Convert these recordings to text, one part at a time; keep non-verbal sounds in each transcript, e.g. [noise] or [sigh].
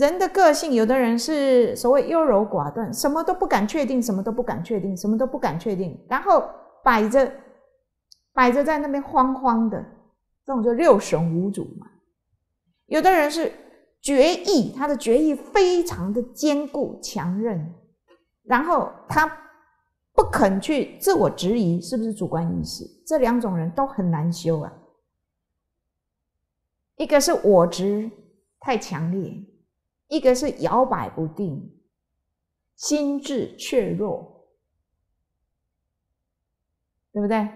人的个性，有的人是所谓优柔寡断，什么都不敢确定，什么都不敢确定，什么都不敢确定，然后摆着摆着在那边慌慌的，这种就六神无主嘛。有的人是决意，他的决意非常的坚固强韧，然后他不肯去自我质疑是不是主观意识，这两种人都很难修啊。一个是我执太强烈。一个是摇摆不定，心智怯弱，对不对？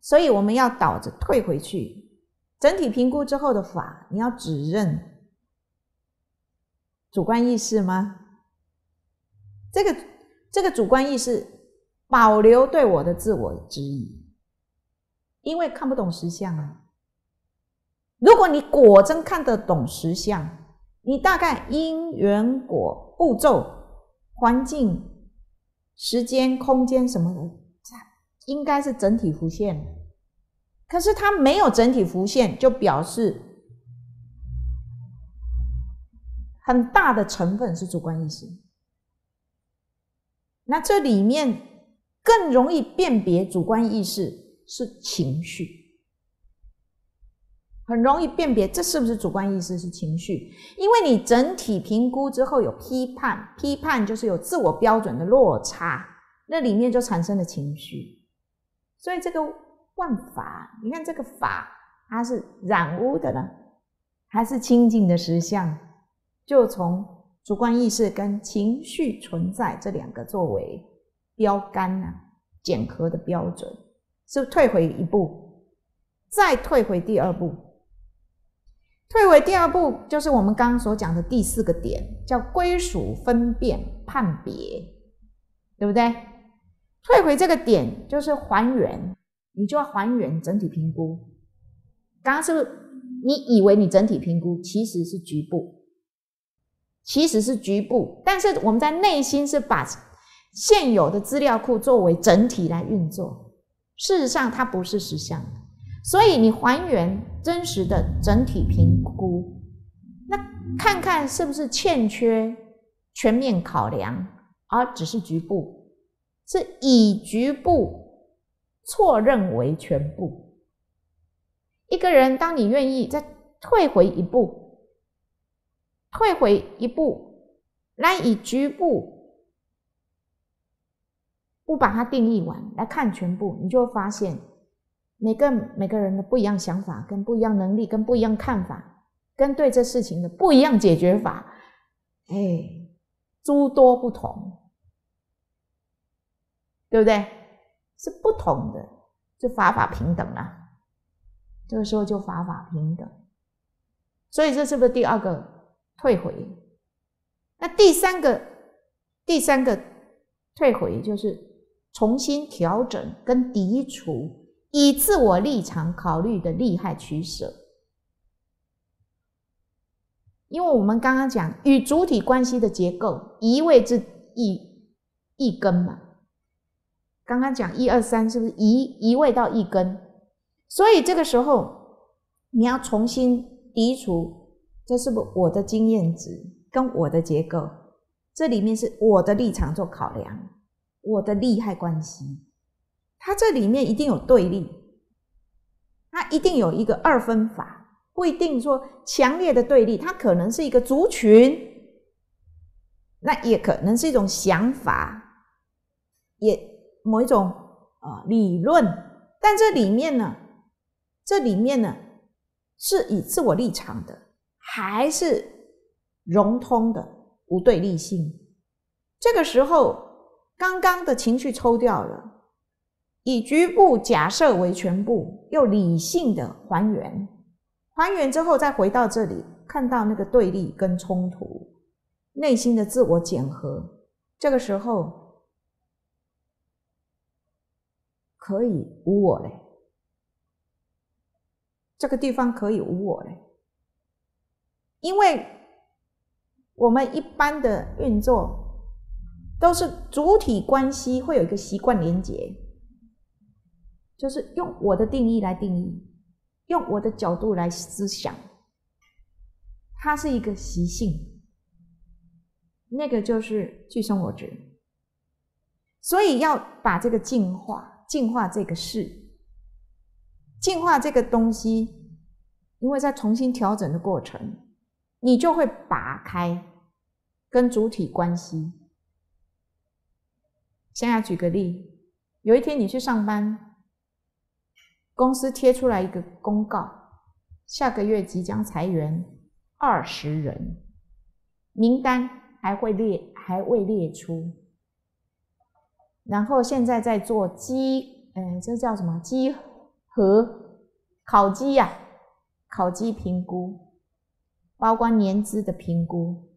所以我们要倒着退回去，整体评估之后的法，你要指认主观意识吗？这个这个主观意识保留对我的自我质疑，因为看不懂实相啊。如果你果真看得懂实相，你大概因缘果步骤、环境、时间、空间什么的，应该是整体浮现。可是它没有整体浮现，就表示很大的成分是主观意识。那这里面更容易辨别主观意识是情绪。很容易辨别这是不是主观意识是情绪，因为你整体评估之后有批判，批判就是有自我标准的落差，那里面就产生了情绪。所以这个万法，你看这个法，它是染污的呢，还是清净的实相？就从主观意识跟情绪存在这两个作为标杆呢，检核的标准，是退回一步，再退回第二步。退回第二步，就是我们刚刚所讲的第四个点，叫归属、分辨、判别，对不对？退回这个点就是还原，你就要还原整体评估。刚刚是不是你以为你整体评估其实是局部，其实是局部，但是我们在内心是把现有的资料库作为整体来运作，事实上它不是实相的。所以你还原真实的整体评估，那看看是不是欠缺全面考量，而只是局部，是以局部错认为全部。一个人，当你愿意再退回一步，退回一步来以局部不把它定义完来看全部，你就会发现。每个每个人的不一样想法，跟不一样能力，跟不一样看法，跟对这事情的不一样解决法，哎，诸多不同，对不对？是不同的，就法法平等了。这个时候就法法平等，所以这是不是第二个退回？那第三个第三个退回就是重新调整跟涤除。以自我立场考虑的利害取舍，因为我们刚刚讲与主体关系的结构，一位之一一根嘛。刚刚讲一二三，是不是一一位到一根？所以这个时候你要重新涤除，这是不是我的经验值跟我的结构？这里面是我的立场做考量，我的利害关系。它这里面一定有对立，它一定有一个二分法，不一定说强烈的对立，它可能是一个族群，那也可能是一种想法，也某一种啊理论，但这里面呢，这里面呢是以自我立场的，还是融通的无对立性？这个时候，刚刚的情绪抽掉了。以局部假设为全部，又理性的还原，还原之后再回到这里，看到那个对立跟冲突，内心的自我检核，这个时候可以无我嘞，这个地方可以无我嘞，因为我们一般的运作都是主体关系会有一个习惯连结。就是用我的定义来定义，用我的角度来思想，它是一个习性，那个就是具生我执。所以要把这个净化，净化这个事，净化这个东西，因为在重新调整的过程，你就会拔开跟主体关系。现在举个例，有一天你去上班，公司贴出来一个公告，下个月即将裁员二十人，名单还会列，还未列出。然后现在在做机，嗯，这叫什么？机核考机呀，考机评估，包括年资的评估。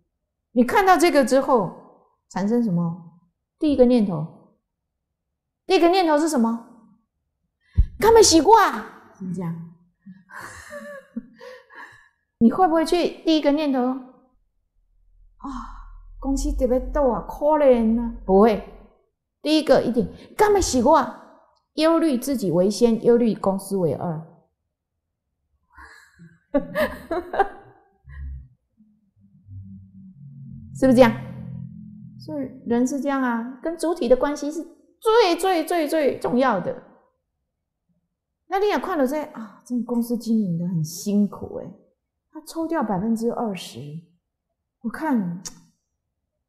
你看到这个之后，产生什么？第一个念头，第一个念头是什么？他们习惯是这样。[laughs] 你会不会去第一个念头？啊，公司特别多啊，可怜啊？不会。第一个一定，干嘛习惯忧虑自己为先，忧虑公司为二，[laughs] 是不是这样？所以人是这样啊，跟主体的关系是最最最最重要的。那你也看到这啊，这个公司经营的很辛苦哎，他抽掉百分之二十，我看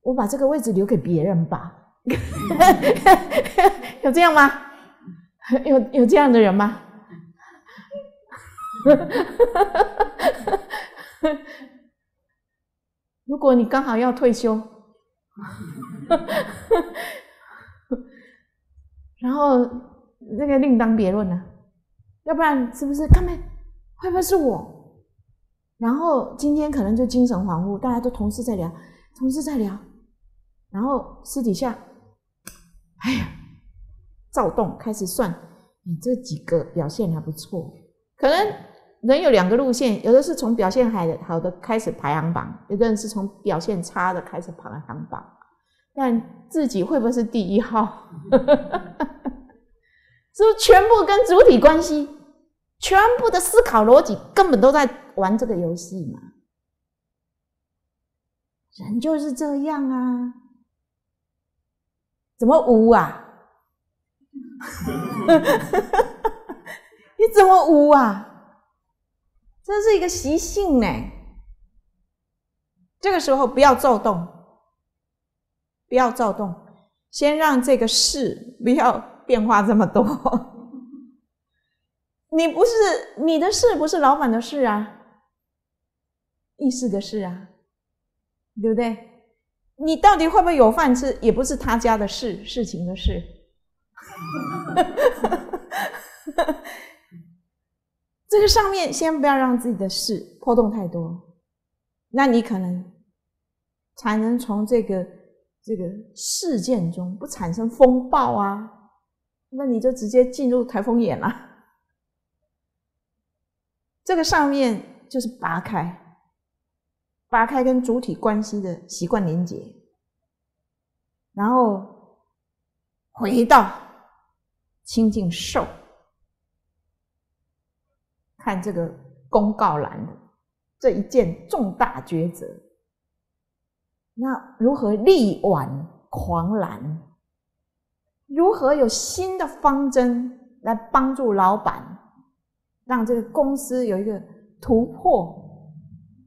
我把这个位置留给别人吧。有这样吗？有有这样的人吗？如果你刚好要退休，然后那个另当别论了。要不然是不是？他们会不会是我？然后今天可能就精神恍惚，大家都同事在聊，同事在聊，然后私底下。哎呀，躁动开始算，你这几个表现还不错，可能人有两个路线，有的是从表现好的好的开始排行榜，有的人是从表现差的开始排行榜，但自己会不会是第一号？[laughs] 是不是全部跟主体关系，全部的思考逻辑根本都在玩这个游戏嘛？人就是这样啊。怎么污啊？[laughs] 你怎么污啊？这是一个习性呢。这个时候不要躁动，不要躁动，先让这个事不要变化这么多。你不是你的事，不是老板的事啊，意思的事啊，对不对？你到底会不会有饭吃，也不是他家的事，事情的事。[laughs] 这个上面先不要让自己的事波动太多，那你可能才能从这个这个事件中不产生风暴啊，那你就直接进入台风眼了。这个上面就是拔开。拔开跟主体关系的习惯连接，然后回到清净受，看这个公告栏的这一件重大抉择，那如何力挽狂澜？如何有新的方针来帮助老板，让这个公司有一个突破？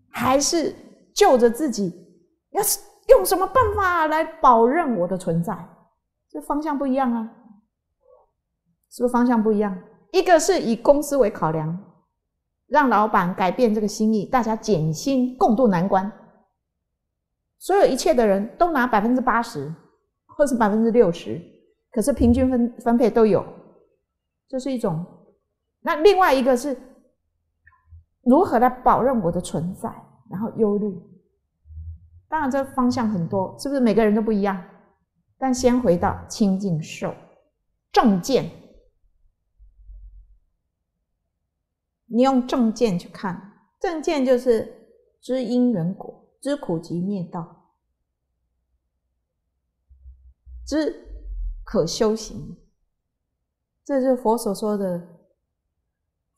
还是？就着自己，要用什么办法来保证我的存在？这方向不一样啊，是不是方向不一样？一个是以公司为考量，让老板改变这个心意，大家减薪共度难关。所有一切的人都拿百分之八十，或是百分之六十，可是平均分分配都有，这是一种。那另外一个是如何来保证我的存在？然后忧虑，当然这方向很多，是不是每个人都不一样？但先回到清净受正见，你用正见去看，正见就是知因缘果，知苦集灭道，知可修行，这是佛所说的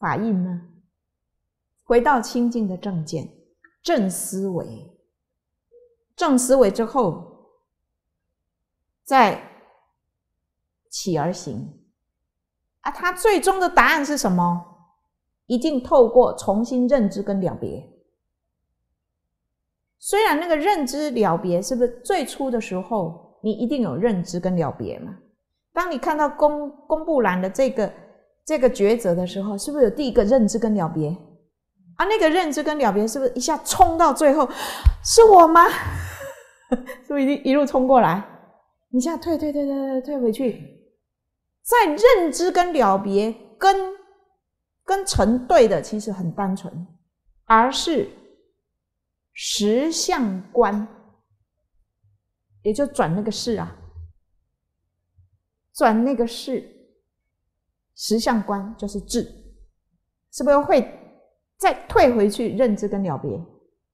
法印呢。回到清净的正见。正思维，正思维之后，再起而行。啊，他最终的答案是什么？一定透过重新认知跟了别。虽然那个认知了别，是不是最初的时候你一定有认知跟了别嘛？当你看到公公布栏的这个这个抉择的时候，是不是有第一个认知跟了别？啊，那个认知跟了别，是不是一下冲到最后，是我吗？是不是一一路冲过来？你现在退退退退退退回去。在认知跟了别跟跟成对的，其实很单纯，而是实相观，也就转那个事啊，转那个事，实相观就是智，是不是会再退回去认知跟了别？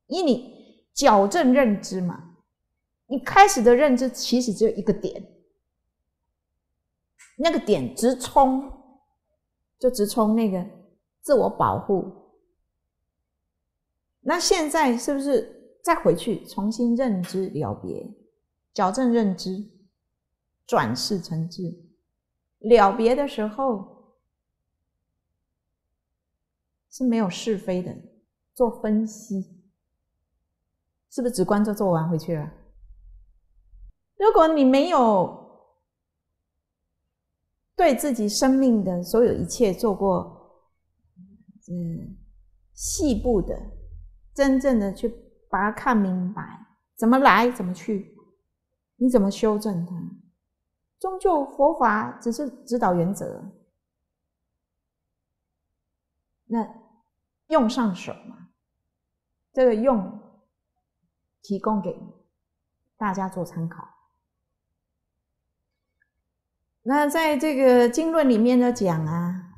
因为你矫正认知嘛，你开始的认知其实只有一个点。那个点直冲，就直冲那个自我保护。那现在是不是再回去重新认知了别，矫正认知，转世成智？了别的时候是没有是非的，做分析，是不是只关注做完回去了？如果你没有。对自己生命的所有一切做过，嗯，细部的、真正的去把它看明白，怎么来，怎么去，你怎么修正它？终究佛法只是指导原则，那用上手嘛，这个用提供给大家做参考。那在这个经论里面呢讲啊，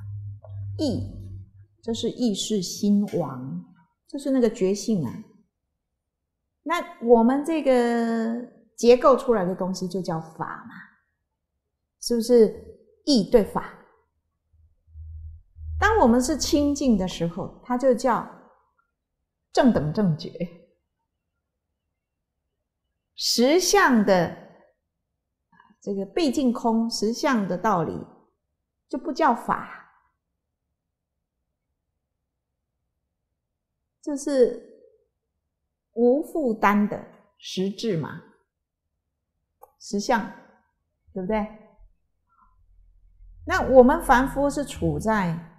意，这是意识心王，就是那个觉性啊。那我们这个结构出来的东西就叫法嘛，是不是？意对法，我们是清净的时候，它就叫正等正觉，实相的。这个毕竟空实相的道理，就不叫法，就是无负担的实质嘛，实相，对不对？那我们凡夫是处在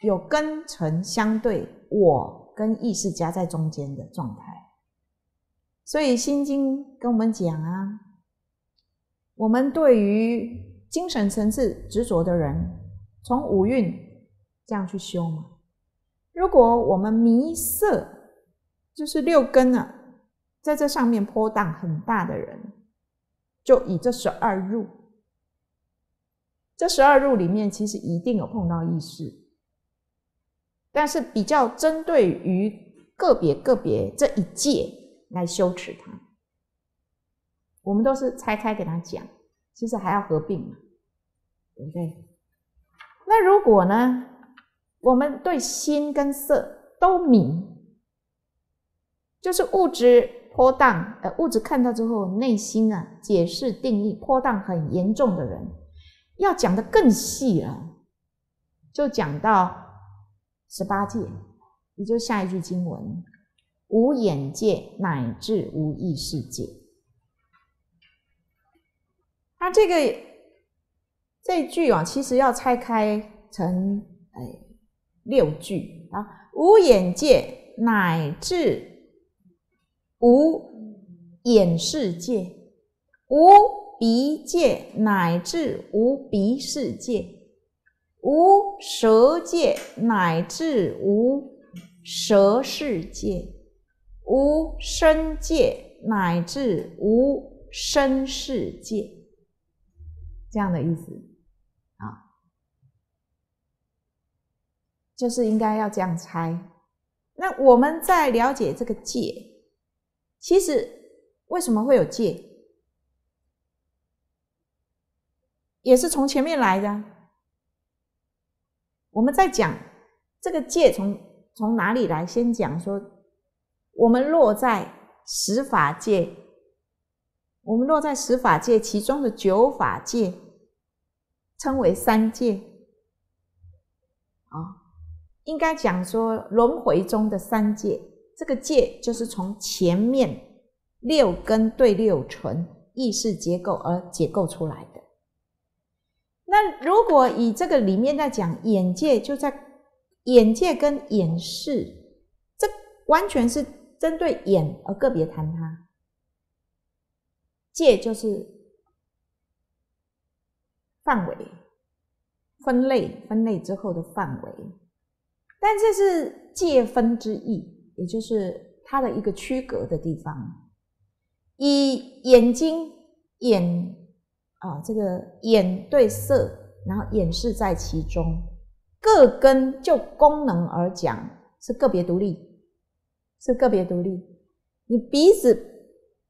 有根尘相对，我跟意识夹在中间的状态，所以《心经》跟我们讲啊。我们对于精神层次执着的人，从五蕴这样去修嘛。如果我们迷色，就是六根啊，在这上面波荡很大的人，就以这十二入。这十二入里面，其实一定有碰到意识，但是比较针对于个别个别这一界来修持它。我们都是拆开给他讲，其实还要合并嘛，对不对？那如果呢，我们对心跟色都明，就是物质波荡，呃，物质看到之后，内心啊解释定义波荡很严重的人，要讲的更细了，就讲到十八界，也就下一句经文：无眼界乃至无意识界。它这个这句啊，其实要拆开成哎六句啊，无眼界乃至无眼世界，无鼻界乃至无鼻世界，无舌界乃至无舌世界，无身界乃至无身世界。这样的意思啊，就是应该要这样猜。那我们在了解这个界，其实为什么会有界，也是从前面来的。我们在讲这个戒从从哪里来，先讲说我们落在十法界，我们落在十法界其中的九法界，称为三界。啊，应该讲说轮回中的三界，这个界就是从前面六根对六尘意识结构而结构出来的。那如果以这个里面在讲眼界，就在眼界跟眼视，这完全是针对眼而个别谈它。界就是范围、分类、分类之后的范围，但这是界分之意，也就是它的一个区隔的地方。以眼睛眼。啊，这个眼对色，然后眼视在其中，各根就功能而讲是个别独立，是个别独立。你鼻子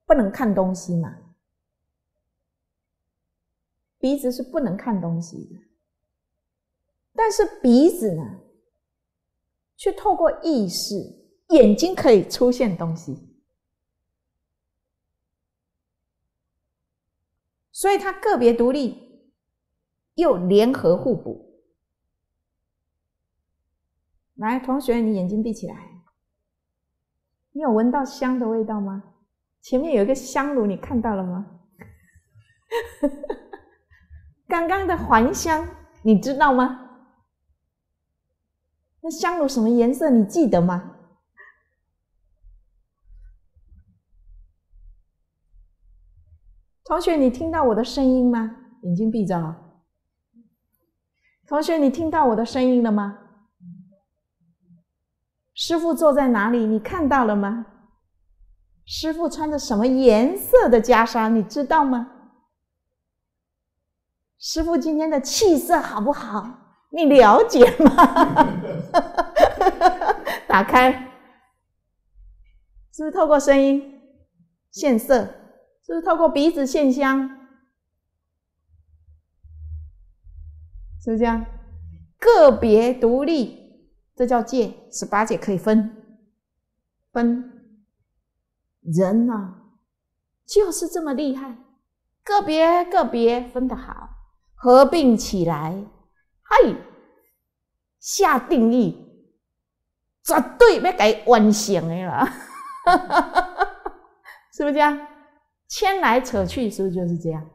不能看东西嘛？鼻子是不能看东西的，但是鼻子呢，却透过意识，眼睛可以出现东西。所以它个别独立，又联合互补。来，同学，你眼睛闭起来。你有闻到香的味道吗？前面有一个香炉，你看到了吗？[laughs] 刚刚的还香，你知道吗？那香炉什么颜色？你记得吗？同学，你听到我的声音吗？眼睛闭着了。同学，你听到我的声音了吗？师傅坐在哪里？你看到了吗？师傅穿着什么颜色的袈裟？你知道吗？师傅今天的气色好不好？你了解吗？[laughs] 打开，是不是透过声音现色？是透过鼻子现香，是不是这样？个别独立，这叫界，十八界可以分分。人呐，就是这么厉害，个别个别分得好，合并起来，嘿，下定义，绝对要给完成的啦，[laughs] 是不是这样？牵来扯去，是不是就是这样？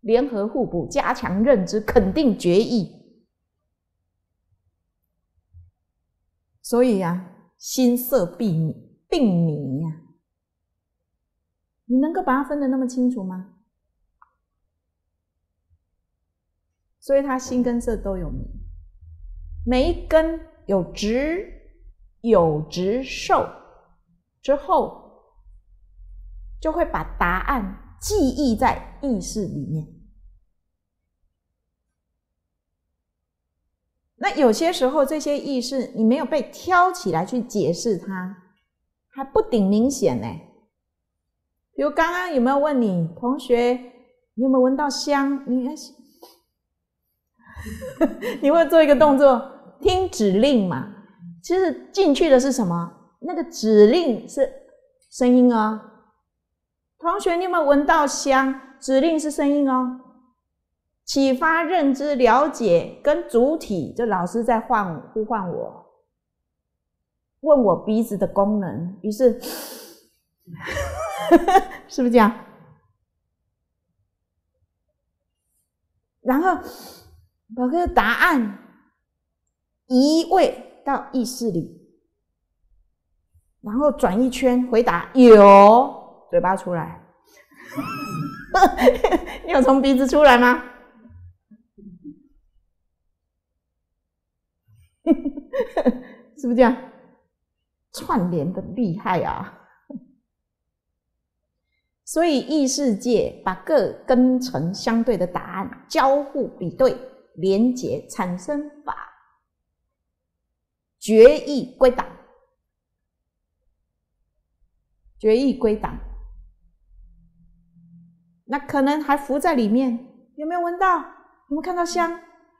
联合互补，加强认知，肯定决议。所以呀，心色并并迷呀，你能够把它分得那么清楚吗？所以它心跟色都有迷，每一根有直有直受之后。就会把答案记忆在意识里面。那有些时候，这些意识你没有被挑起来去解释它，还不顶明显呢。比如刚刚有没有问你同学，你有没有闻到香？你 [laughs] 你会做一个动作，听指令嘛？其实进去的是什么？那个指令是声音啊。同学，你有没有闻到香？指令是声音哦，启发认知、了解跟主体，就老师在唤呼唤我，问我鼻子的功能，于是，[laughs] 是不是这样？然后把个答案移位到意识里，然后转一圈回答有。嘴巴出来，[laughs] 你有从鼻子出来吗？[laughs] 是不是这样？串联的厉害啊！所以异世界把各根尘相对的答案交互比对、连结，产生法，决议归档，决议归档。那可能还浮在里面，有没有闻到？有没有看到香？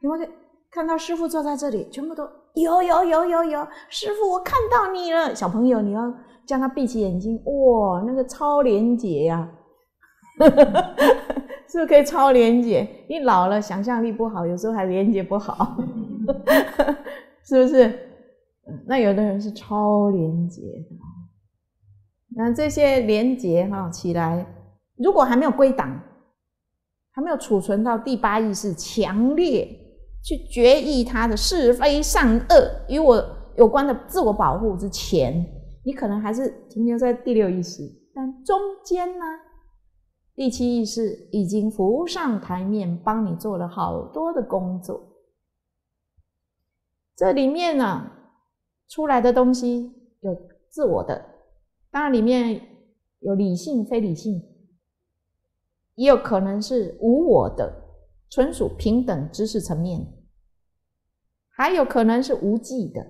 有没有看到师傅坐在这里？全部都有，有，有，有，有。师傅，我看到你了。小朋友，你要叫他闭起眼睛，哇，那个超连结呀，[laughs] 是不是可以超连结？你老了想象力不好，有时候还连接不好，[laughs] 是不是？那有的人是超连接的，那这些连接哈起来，如果还没有归档，还没有储存到第八意识强烈去决议他的是非善恶与我有关的自我保护之前，你可能还是停留在第六意识，但中间呢，第七意识已经浮上台面，帮你做了好多的工作，这里面呢。出来的东西有自我的，当然里面有理性、非理性，也有可能是无我的，纯属平等知识层面，还有可能是无记的，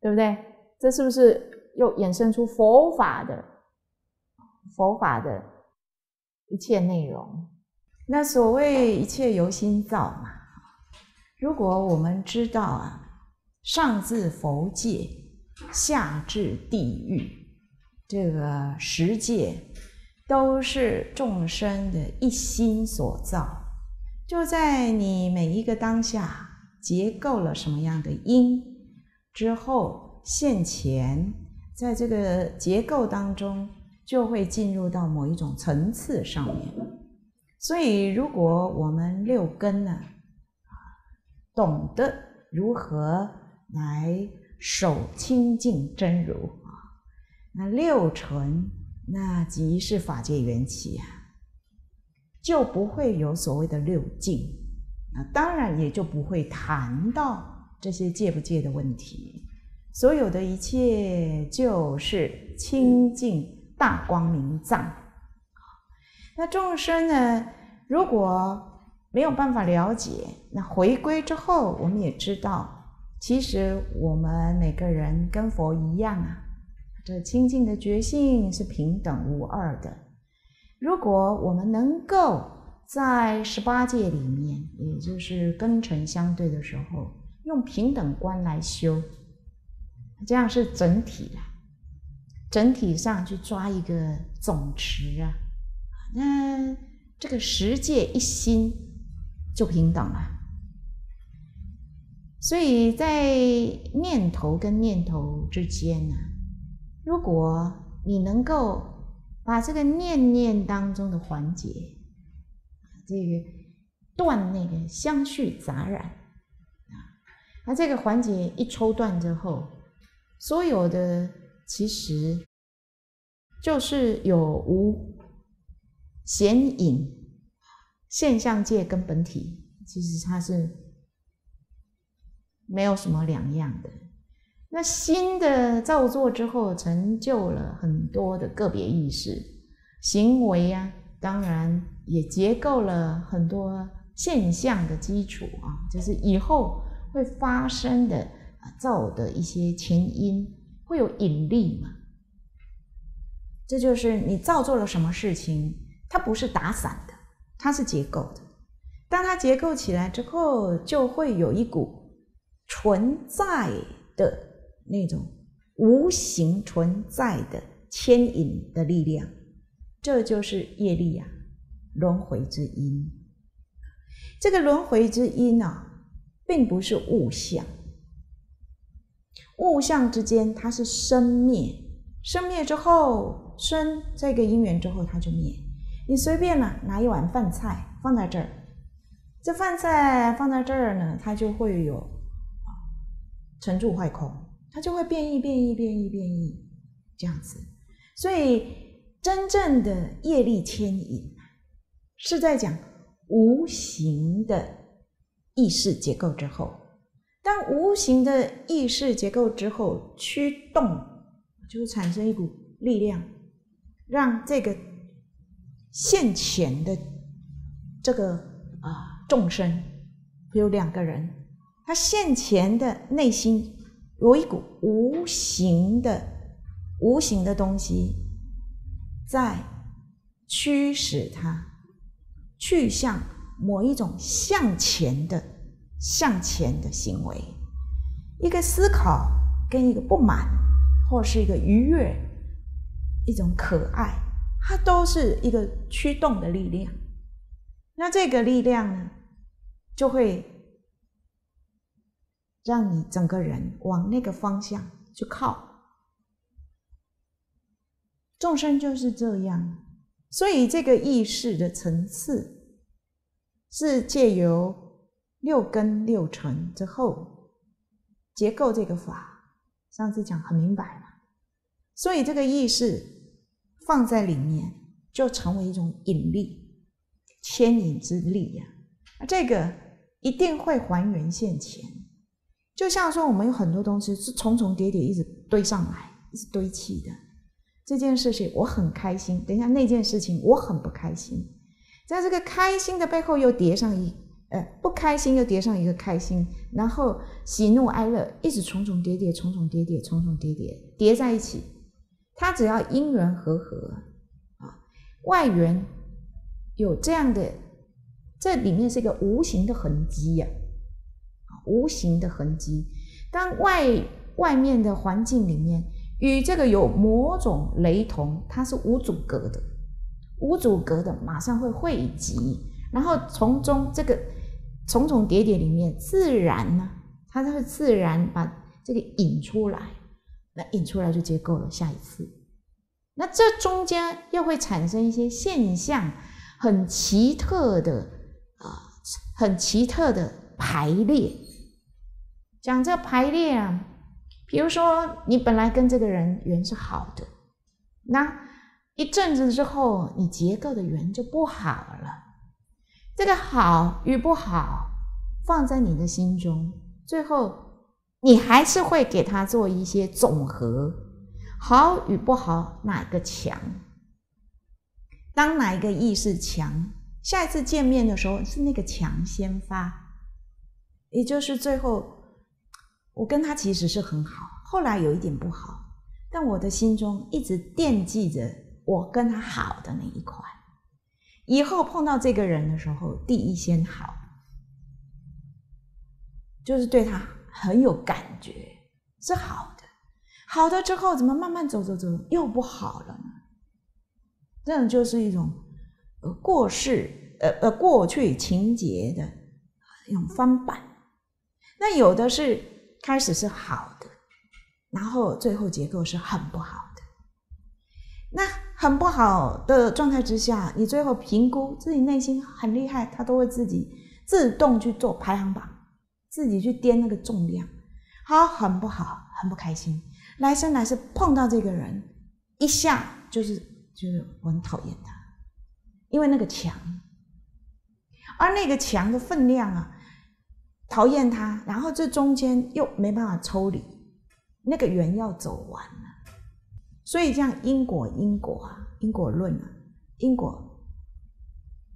对不对？这是不是又衍生出佛法的佛法的一切内容？那所谓一切由心造嘛，如果我们知道啊。上至佛界，下至地狱，这个十界都是众生的一心所造。就在你每一个当下结构了什么样的因之后，现前在这个结构当中，就会进入到某一种层次上面。所以，如果我们六根呢，懂得如何。来守清净真如啊，那六尘那即是法界缘起啊，就不会有所谓的六境，啊当然也就不会谈到这些戒不戒的问题。所有的一切就是清净大光明藏。那众生呢，如果没有办法了解，那回归之后，我们也知道。其实我们每个人跟佛一样啊，这清净的觉性是平等无二的。如果我们能够在十八界里面，也就是根尘相对的时候，用平等观来修，这样是整体的，整体上去抓一个总持啊，那这个十界一心就平等了。所以在念头跟念头之间呢，如果你能够把这个念念当中的环节，这个断那个相续杂染啊，那这个环节一抽断之后，所有的其实就是有无显影现象界跟本体，其实它是。没有什么两样的。那新的造作之后，成就了很多的个别意识行为啊，当然也结构了很多现象的基础啊，就是以后会发生的啊造的一些前因会有引力嘛。这就是你造作了什么事情，它不是打散的，它是结构的。当它结构起来之后，就会有一股。存在的那种无形存在的牵引的力量，这就是业力啊，轮回之因。这个轮回之因啊，并不是物象，物象之间它是生灭，生灭之后生这个因缘之后它就灭。你随便呢拿一碗饭菜放在这儿，这饭菜放在这儿呢，它就会有。成住坏空，它就会变异、变异、变异、变异，这样子。所以，真正的业力牵引，是在讲无形的意识结构之后。当无形的意识结构之后驱动，就会产生一股力量，让这个现前的这个啊众生，有两个人。他现前的内心有一股无形的、无形的东西，在驱使他去向某一种向前的、向前的行为。一个思考跟一个不满或是一个愉悦、一种可爱，它都是一个驱动的力量。那这个力量呢，就会让你整个人往那个方向去靠。众生就是这样，所以这个意识的层次是借由六根六尘之后结构这个法。上次讲很明白了，所以这个意识放在里面，就成为一种引力、牵引之力呀。这个一定会还原现前，就像说我们有很多东西是重重叠叠一直堆上来，一直堆砌的。这件事情我很开心，等一下那件事情我很不开心，在这个开心的背后又叠上一，呃，不开心又叠上一个开心，然后喜怒哀乐一直重重叠叠、重重叠叠、重重叠叠叠在一起。它只要因缘和合啊，外缘有这样的，这里面是一个无形的痕迹呀，无形的痕迹。当外外面的环境里面。与这个有某种雷同，它是无阻隔的，无阻隔的马上会汇集，然后从中这个重重叠叠里面，自然呢，它就会自然把这个引出来，那引出来就结构了下一次。那这中间又会产生一些现象，很奇特的啊，很奇特的排列。讲这排列啊。比如说，你本来跟这个人缘是好的，那一阵子之后，你结构的缘就不好了。这个好与不好放在你的心中，最后你还是会给他做一些总和，好与不好哪个强？当哪一个意识强，下一次见面的时候是那个强先发，也就是最后。我跟他其实是很好，后来有一点不好，但我的心中一直惦记着我跟他好的那一块。以后碰到这个人的时候，第一先好，就是对他很有感觉，是好的。好的之后，怎么慢慢走走走又不好了呢？这种就是一种呃过世呃呃过去情节的一种翻版。那有的是。开始是好的，然后最后结构是很不好的。那很不好的状态之下，你最后评估自己内心很厉害，他都会自己自动去做排行榜，自己去掂那个重量。好，很不好，很不开心。来生来世碰到这个人，一下就是就是我很讨厌他，因为那个墙，而那个墙的分量啊。讨厌他，然后这中间又没办法抽离，那个缘要走完了，所以这样因果因果啊，因果论啊，因果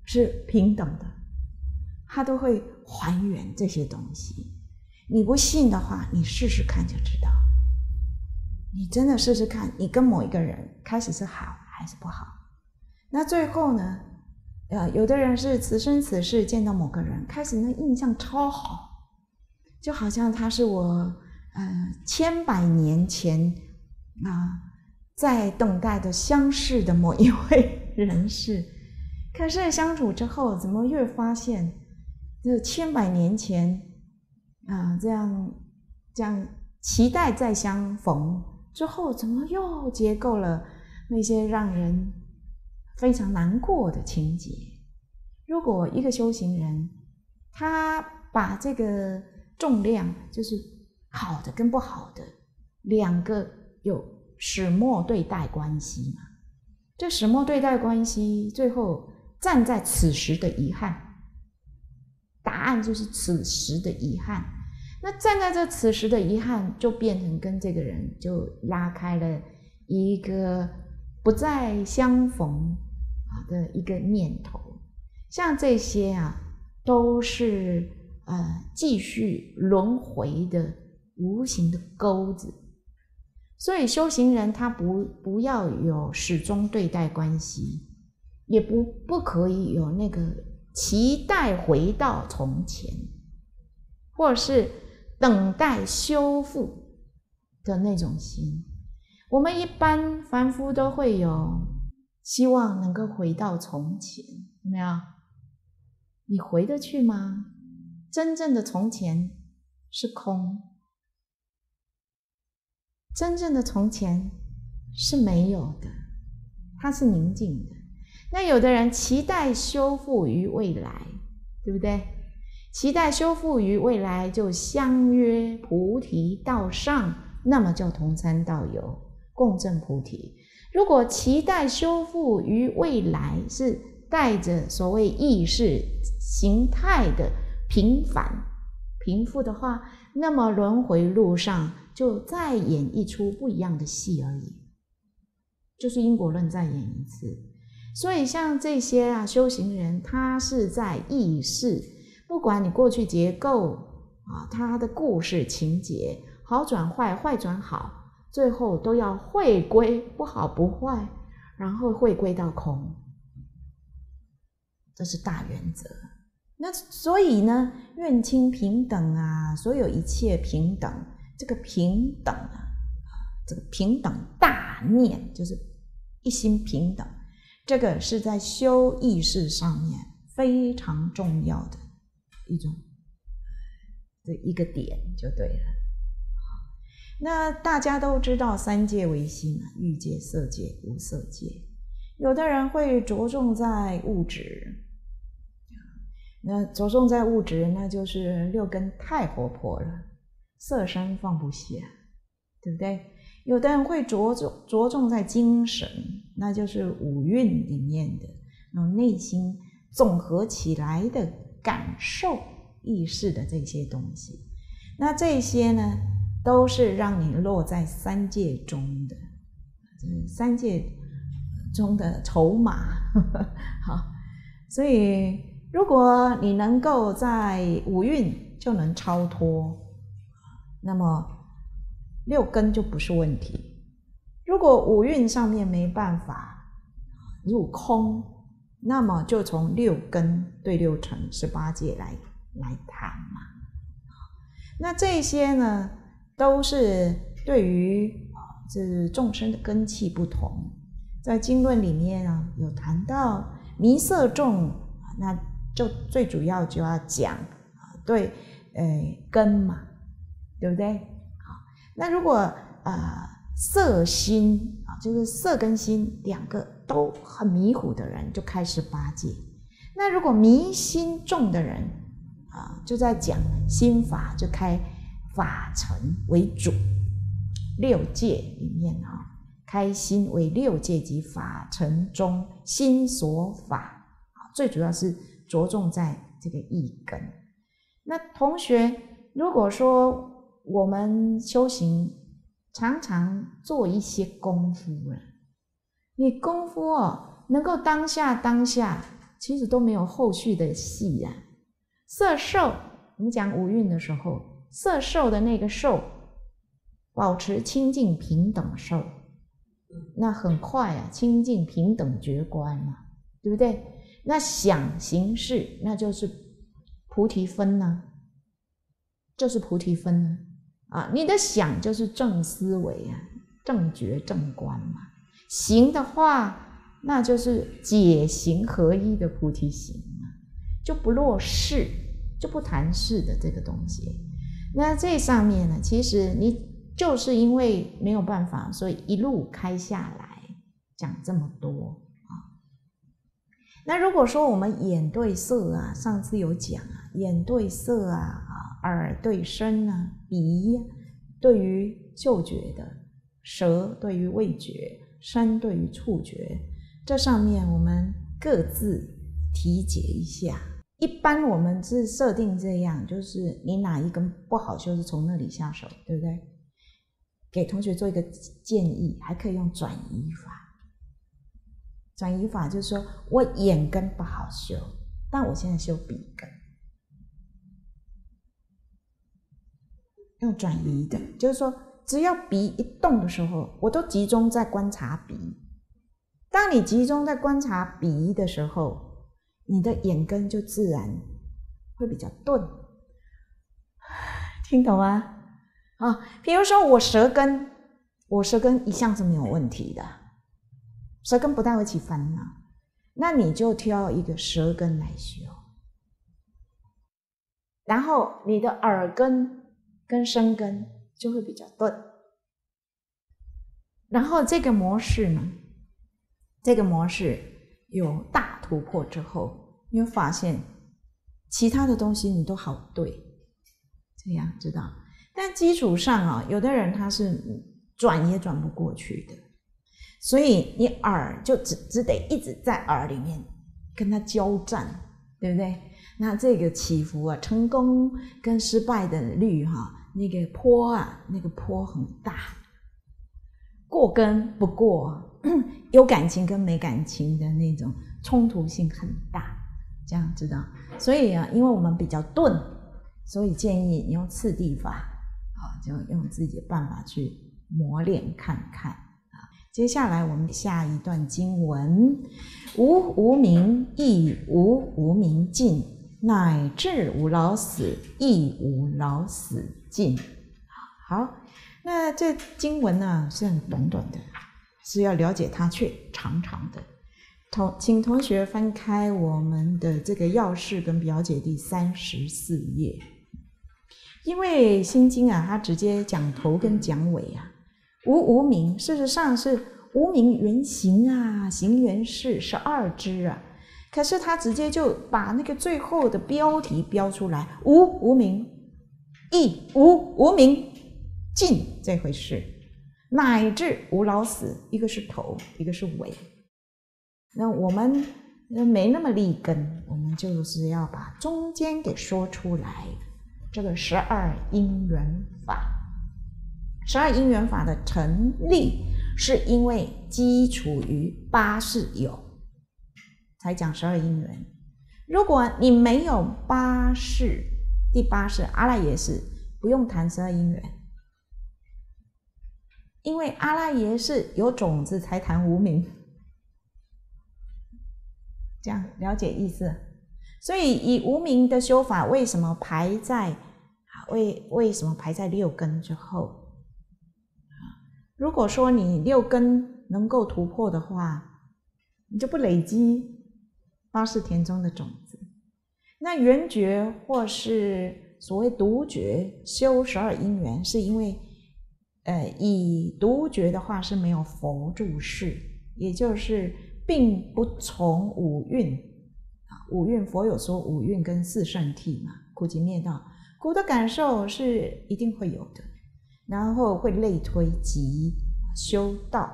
是平等的，它都会还原这些东西。你不信的话，你试试看就知道。你真的试试看，你跟某一个人开始是好还是不好？那最后呢？呃，有的人是此生此世见到某个人，开始那印象超好，就好像他是我呃千百年前啊在等待的相识的某一位人士。可是相处之后，怎么越发现这千百年前啊这样这样期待再相逢之后，怎么又结构了那些让人。非常难过的情节。如果一个修行人，他把这个重量，就是好的跟不好的两个有始末对待关系嘛？这始末对待关系，最后站在此时的遗憾，答案就是此时的遗憾。那站在这此时的遗憾，就变成跟这个人就拉开了一个不再相逢。的一个念头，像这些啊，都是呃继续轮回的无形的钩子。所以修行人他不不要有始终对待关系，也不不可以有那个期待回到从前，或是等待修复的那种心。我们一般凡夫都会有希望能够回到从前，有没有？你回得去吗？真正的从前是空，真正的从前是没有的，它是宁静的。那有的人期待修复于未来，对不对？期待修复于未来，就相约菩提道上，那么叫同参道友，共振菩提。如果期待修复于未来，是带着所谓意识形态的。平凡、平复的话，那么轮回路上就再演一出不一样的戏而已，就是因果论再演一次。所以像这些啊，修行人他是在意识，不管你过去结构啊，他的故事情节好转坏，坏转好，最后都要回归不好不坏，然后回归到空，这是大原则。那所以呢，愿亲平等啊，所有一切平等，这个平等啊，这个平等大念就是一心平等，这个是在修意识上面非常重要的一种的一个点就对了。那大家都知道三界为心嘛，欲界、色界、无色界，有的人会着重在物质。那着重在物质，那就是六根太活泼了，色身放不下，对不对？有的人会着重着重在精神，那就是五蕴里面的，那内心总合起来的感受意识的这些东西。那这些呢，都是让你落在三界中的，三界中的筹码。[laughs] 好，所以。如果你能够在五蕴就能超脱，那么六根就不是问题。如果五蕴上面没办法入空，那么就从六根对六尘十八界来来谈嘛。那这些呢，都是对于啊这众生的根气不同，在经论里面啊有谈到迷色众那。就最主要就要讲啊，对，呃，根嘛，对不对？好，那如果呃色心啊，就是色跟心两个都很迷糊的人，就开始八戒。那如果迷心重的人啊，就在讲心法，就开法尘为主，六界里面啊，开心为六界及法尘中心所法啊，最主要是。着重在这个一根。那同学，如果说我们修行常常做一些功夫了，你功夫哦，能够当下当下，其实都没有后续的戏呀。色受，我们讲五蕴的时候，色受的那个受，保持清净平等受，那很快啊，清净平等觉观嘛，对不对？那想行识，那就是菩提分呢，就是菩提分呢啊！你的想就是正思维啊，正觉正观嘛。行的话，那就是解行合一的菩提行啊，就不落世，就不谈世的这个东西。那这上面呢，其实你就是因为没有办法，所以一路开下来讲这么多啊。那如果说我们眼对色啊，上次有讲啊，眼对色啊，耳对声啊，鼻对于嗅觉的，舌对于味觉，身对于触觉，这上面我们各自提解一下。一般我们是设定这样，就是你哪一根不好修，是从那里下手，对不对？给同学做一个建议，还可以用转移法。转移法就是说，我眼根不好修，但我现在修鼻根，用转移的，就是说，只要鼻一动的时候，我都集中在观察鼻。当你集中在观察鼻的时候，你的眼根就自然会比较钝。听懂吗？啊，比如说我舌根。我舌根一向是没有问题的，舌根不带会起烦恼，那你就挑一个舌根来修，然后你的耳根跟身根就会比较钝，然后这个模式呢，这个模式有大突破之后，你会发现其他的东西你都好对，这样知道？但基础上啊，有的人他是。转也转不过去的，所以你耳就只只得一直在耳里面跟他交战，对不对？那这个起伏啊，成功跟失败的率哈，那个坡啊，那个坡很大，过跟不过，[clears throat] 有感情跟没感情的那种冲突性很大，这样知道？所以啊，因为我们比较钝，所以建议你用次第法，啊，就用自己的办法去。磨练看看啊！接下来我们下一段经文：无无明亦无无明尽，乃至无老死亦无老死尽。好，那这经文呢是很短短的，是要了解它却长长的。同请同学翻开我们的这个要事跟表姐第三十四页，因为心经啊，它直接讲头跟讲尾啊。无无名，事实上是无名原形啊，行原事十二支啊。可是他直接就把那个最后的标题标出来：无无名，亦无无名尽这回事，乃至无老死，一个是头，一个是尾。那我们没那么立根，我们就是要把中间给说出来，这个十二因缘法。十二因缘法的成立，是因为基础于八事有，才讲十二因缘。如果你没有八事，第八世阿赖耶识，不用谈十二因缘，因为阿赖耶识有种子才谈无名，这样了解意思。所以以无名的修法，为什么排在为为什么排在六根之后？如果说你六根能够突破的话，你就不累积八识田中的种子。那圆觉或是所谓独觉修十二因缘，是因为，呃，以独觉的话是没有佛住世，也就是并不从五蕴啊，五蕴佛有说五蕴跟四圣谛嘛，苦集灭道，苦的感受是一定会有的。然后会类推即修道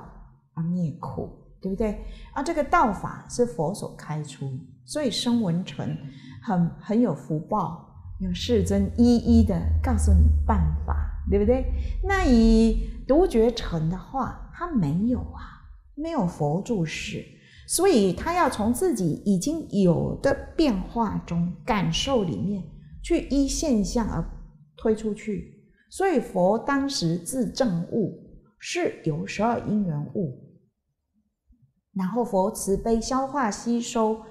而灭苦，对不对？啊，这个道法是佛所开出，所以声闻尘很很有福报，有世尊一一的告诉你办法，对不对？那以独觉尘的话，他没有啊，没有佛住世，所以他要从自己已经有的变化中感受里面去依现象而推出去。所以佛当时自证悟是有十二因缘物，然后佛慈悲消化吸收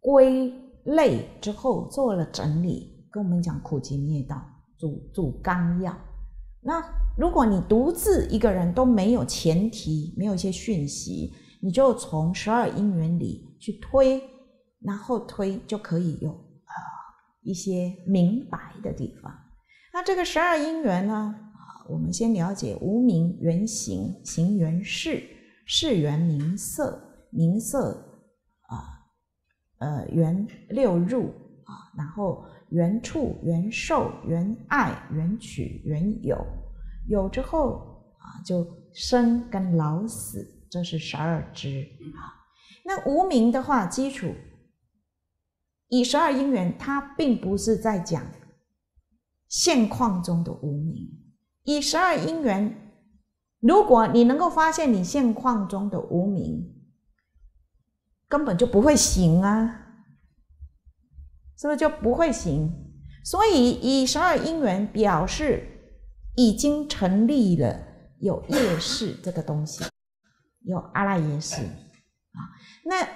归类之后做了整理，跟我们讲苦集灭道，主主纲要。那如果你独自一个人都没有前提，没有一些讯息，你就从十二因缘里去推，然后推就可以有呃一些明白的地方。那这个十二因缘呢？啊，我们先了解无名原形，形原事，事缘名色，名色啊，呃，缘六入啊，然后缘处，缘受，缘爱，缘取，缘有，有之后啊，就生跟老死，这是十二支啊。那无名的话，基础以十二因缘，它并不是在讲。现况中的无名，以十二因缘，如果你能够发现你现况中的无名，根本就不会行啊，是不是就不会行？所以以十二因缘表示已经成立了有业识这个东西，[laughs] 有阿赖耶识啊。那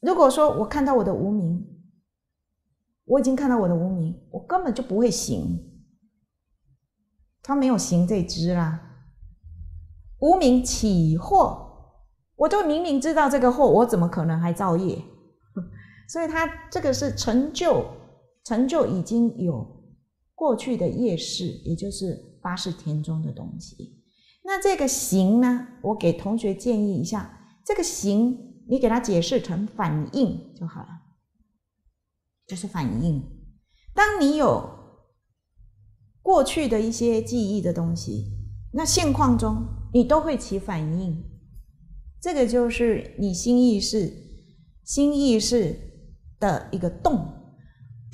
如果说我看到我的无名，我已经看到我的无名，我根本就不会行，他没有行这支啦，无名起惑。我就明明知道这个惑，我怎么可能还造业？所以他这个是成就，成就已经有过去的业事，也就是八世田中的东西。那这个行呢？我给同学建议一下，这个行你给他解释成反应就好了，就是反应。当你有过去的一些记忆的东西，那现况中你都会起反应。这个就是你心意识、心意识的一个洞。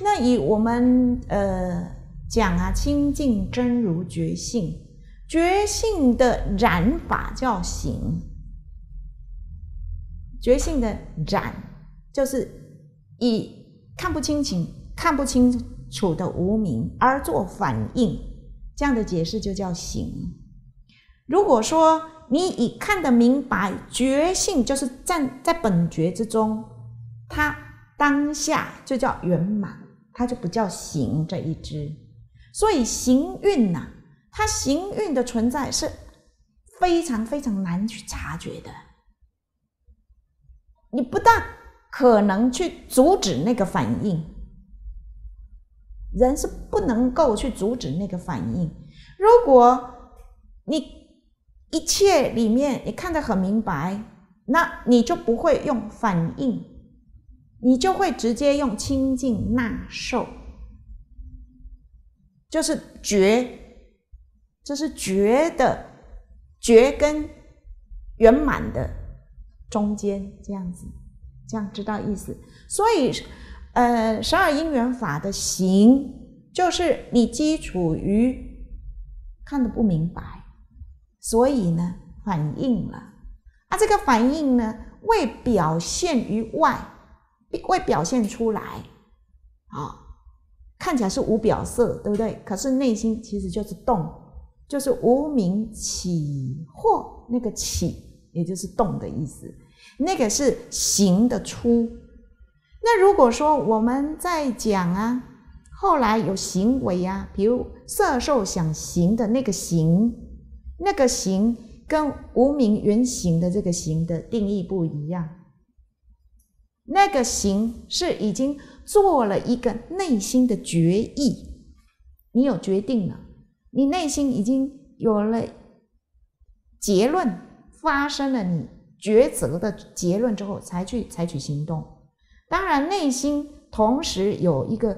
那以我们呃讲啊，清净真如觉性，觉性的染法叫行。觉性的染，就是以看不清楚、看不清楚的无明而做反应，这样的解释就叫行。如果说，你已看得明白，觉性就是站在本觉之中，它当下就叫圆满，它就不叫行这一支。所以行运呐，它行运的存在是非常非常难去察觉的。你不但可能去阻止那个反应，人是不能够去阻止那个反应。如果你一切里面你看得很明白，那你就不会用反应，你就会直接用清净纳受，就是觉，这是觉的觉跟圆满的中间这样子，这样知道意思。所以，呃，十二因缘法的行，就是你基础于看得不明白。所以呢，反应了啊，这个反应呢，未表现于外，未表现出来啊，看起来是无表色，对不对？可是内心其实就是动，就是无名起惑，那个起也就是动的意思，那个是行的出。那如果说我们在讲啊，后来有行为啊，比如色受想行的那个行。那个行跟无名原形的这个行的定义不一样。那个行是已经做了一个内心的决议，你有决定了，你内心已经有了结论，发生了你抉择的结论之后，才去采取行动。当然，内心同时有一个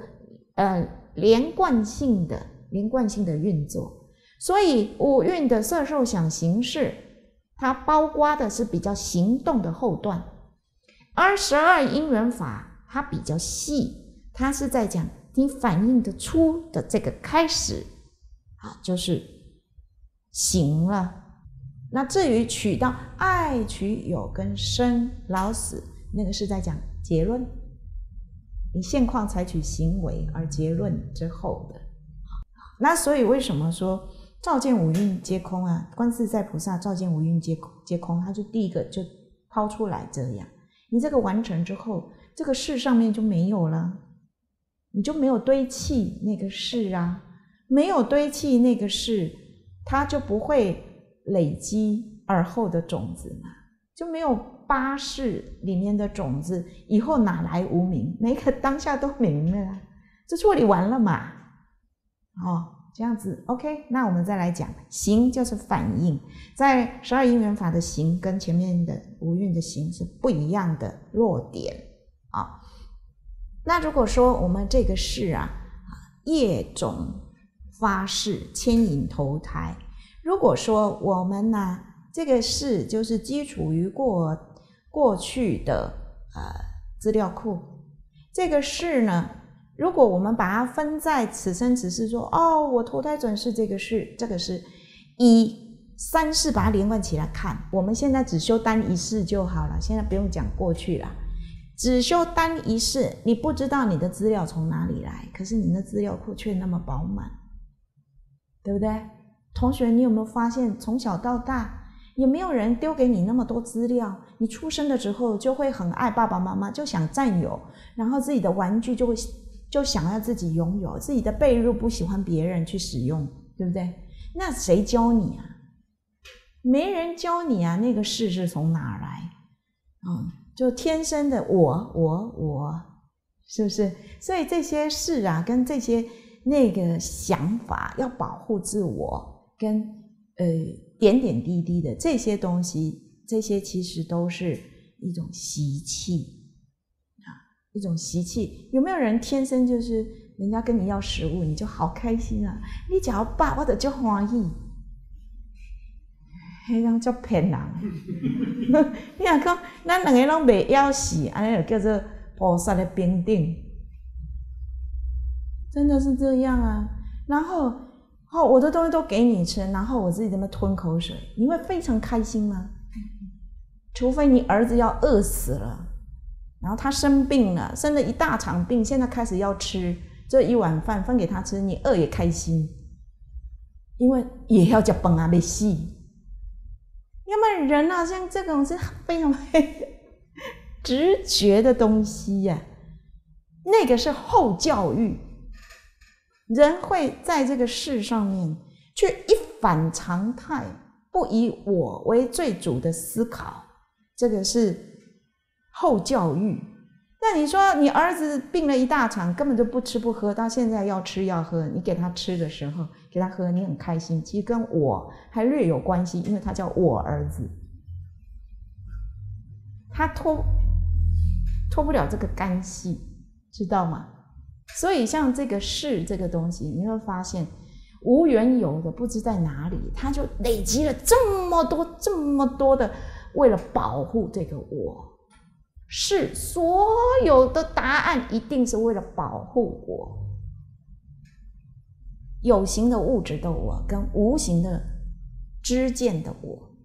呃连贯性的连贯性的运作。所以五蕴的色受想行识，它包括的是比较行动的后段，二十二因缘法它比较细，它是在讲你反应的出的这个开始，啊，就是行了。那至于取到爱取有跟生老死，那个是在讲结论，你现况采取行为而结论之后的。那所以为什么说？照见五蕴皆空啊！观自在菩萨照见五蕴皆空，皆空，他就第一个就抛出来这样。你这个完成之后，这个事上面就没有了，你就没有堆砌那个事啊，没有堆砌那个事，它就不会累积而后的种子嘛，就没有八世里面的种子，以后哪来无名？每个当下都明了，这处理完了嘛，哦。这样子，OK，那我们再来讲行，就是反应，在十二因缘法的行跟前面的五蕴的行是不一样的落点啊。那如果说我们这个事啊，业种发誓牵引投胎，如果说我们呢这个事就是基础于过过去的呃资料库，这个事呢。如果我们把它分在此生此世，说哦，我投胎转世这个是这个是一三世把它连贯起来看，我们现在只修单一世就好了，现在不用讲过去了，只修单一世，你不知道你的资料从哪里来，可是你的资料库却那么饱满，对不对？同学，你有没有发现，从小到大也没有人丢给你那么多资料，你出生的时候就会很爱爸爸妈妈，就想占有，然后自己的玩具就会。就想要自己拥有自己的被褥，不喜欢别人去使用，对不对？那谁教你啊？没人教你啊，那个事是从哪来？嗯，就天生的我我我，是不是？所以这些事啊，跟这些那个想法，要保护自我，跟呃点点滴滴的这些东西，这些其实都是一种习气，一种习气。有没有人天生就是人家跟你要食物，你就好开心啊？你只要爸，我者就欢喜。迄种叫骗人，[laughs] 你若讲咱两个拢未要死，安尼就叫做菩萨的边顶，真的是这样啊。然后，好，我的东西都给你吃，然后我自己在那吞口水，你会非常开心吗？除非你儿子要饿死了，然后他生病了，生了一大场病，现在开始要吃这一碗饭分给他吃，你饿也开心，因为也要叫饭啊，没戏。要么人啊，像这种是非常 [laughs] 直觉的东西呀，那个是后教育，人会在这个事上面去一反常态，不以我为最主的思考，这个是后教育。那你说你儿子病了一大场，根本就不吃不喝，到现在要吃要喝，你给他吃的时候。给他喝，你很开心。其实跟我还略有关系，因为他叫我儿子，他脱脱不了这个干系，知道吗？所以像这个事这个东西，你会发现无缘由的不知在哪里，他就累积了这么多这么多的，为了保护这个我，是所有的答案一定是为了保护我。有形的物质的我，跟无形的知见的我，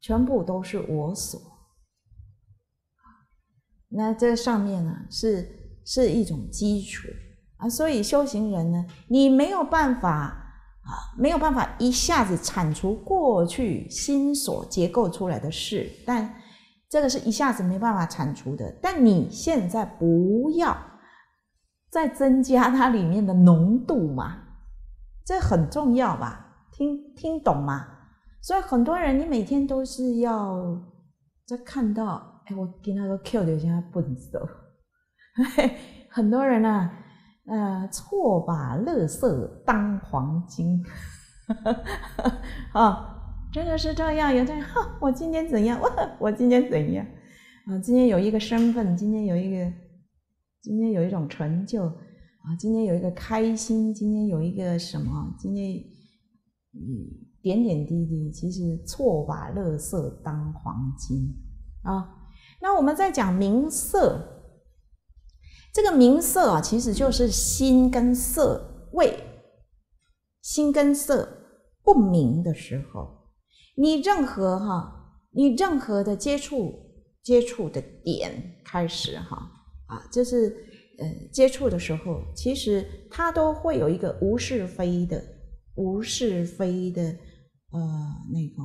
全部都是我所。那这上面呢，是是一种基础啊。所以修行人呢，你没有办法啊，没有办法一下子铲除过去心所结构出来的事，但这个是一下子没办法铲除的。但你现在不要。再增加它里面的浓度嘛，这很重要吧？听听懂吗？所以很多人，你每天都是要在看到，哎，我给那个 Q 的现在笨手，[laughs] 很多人呢，呃，错把乐色当黄金，啊，[laughs] 真的是这样，有的人，哈，我今天怎样？我 [laughs] 我今天怎样？啊，今天有一个身份，今天有一个。今天有一种成就啊！今天有一个开心，今天有一个什么？今天嗯，点点滴滴，其实错把乐色当黄金啊！那我们在讲名色，这个名色啊，其实就是心跟色味，心跟色不明的时候，你任何哈，你任何的接触接触的点开始哈。啊，就是呃，接触的时候，其实它都会有一个无是非的、无是非的呃那种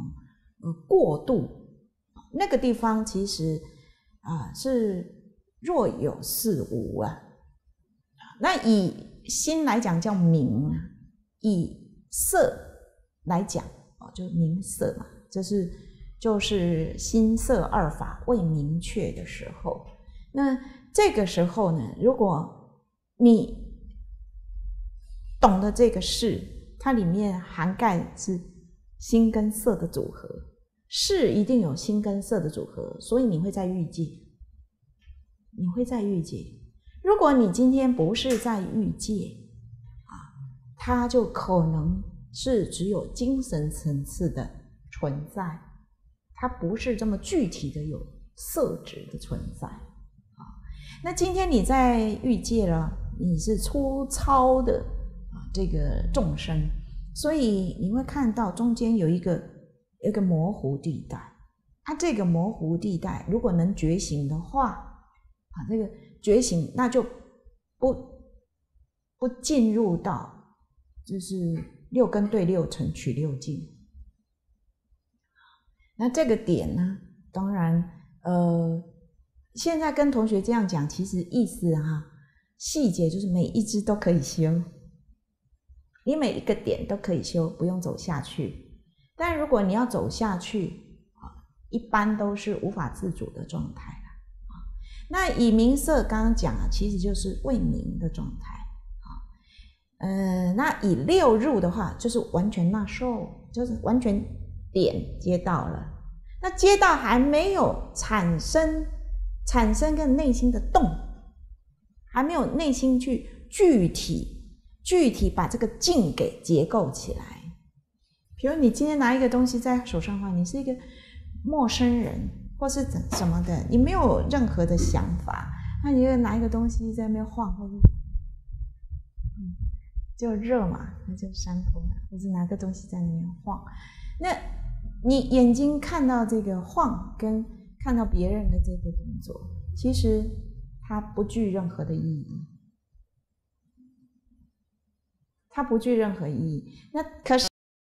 呃过渡，那个地方其实啊是若有似无啊。那以心来讲叫明啊，以色来讲啊，就明色嘛，就是就是心色二法未明确的时候，那。这个时候呢，如果你懂得这个事，它里面涵盖是心跟色的组合，事一定有心跟色的组合，所以你会在欲界，你会在欲界。如果你今天不是在欲界啊，它就可能是只有精神层次的存在，它不是这么具体的有色质的存在。啊那今天你在欲界了，你是粗糙的啊，这个众生，所以你会看到中间有一个一个模糊地带。它这个模糊地带，如果能觉醒的话，啊，这个觉醒那就不不进入到就是六根对六尘取六境。那这个点呢，当然呃。现在跟同学这样讲，其实意思哈，细节就是每一只都可以修，你每一个点都可以修，不用走下去。但如果你要走下去，一般都是无法自主的状态。那以明色刚刚讲啊，其实就是未明的状态啊。呃，那以六入的话，就是完全纳受，就是完全点接到了。那接到还没有产生产生跟内心的动，还没有内心去具体。具体把这个境给结构起来，比如你今天拿一个东西在手上的话，你是一个陌生人，或是怎什么的，你没有任何的想法，那你就拿一个东西在那边晃，或者嗯，就热嘛，那就山坡嘛，或是拿个东西在那边晃，那你眼睛看到这个晃，跟看到别人的这个动作，其实它不具任何的意义。它不具任何意义。那可是。